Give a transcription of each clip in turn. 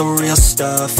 the real stuff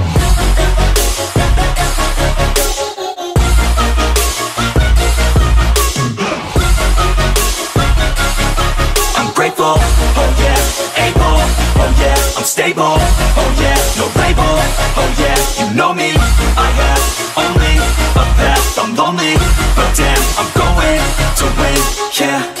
path, but damn, I'm going to win, yeah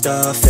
stuff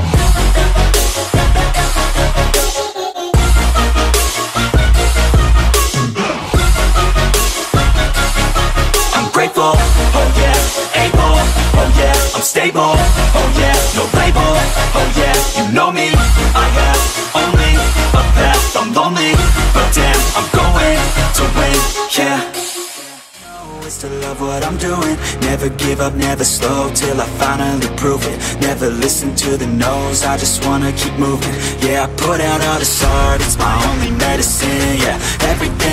me, I have only a path, I'm lonely, but damn, I'm going to win, yeah. To love what I'm doing. Never give up, never slow Till I finally prove it. Never listen to the no's I just wanna keep moving. Yeah, I put out all this art. It's my only medicine Yeah, everything